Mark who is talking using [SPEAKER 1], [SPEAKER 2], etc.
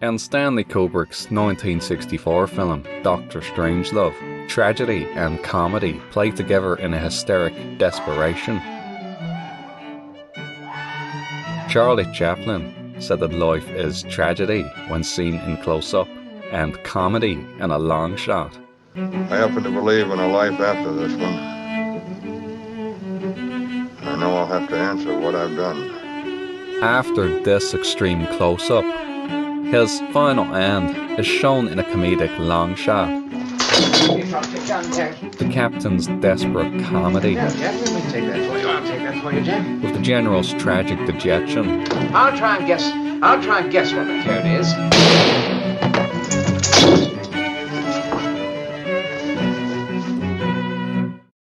[SPEAKER 1] In Stanley Kubrick's 1964 film Doctor Strangelove, tragedy and comedy play together in a hysteric desperation. Charlie Chaplin said that life is tragedy when seen in close up and comedy in a long shot.
[SPEAKER 2] I happen to believe in a life after this one. I know I'll have to answer what I've done.
[SPEAKER 1] After this extreme close up, his final end is shown in a comedic long shot. The captain's desperate comedy
[SPEAKER 3] Yeah, Jack, let me take that for you. I'll take that for you, Jack.
[SPEAKER 1] with the general's tragic dejection
[SPEAKER 3] I'll try and guess. I'll try and guess what the code is.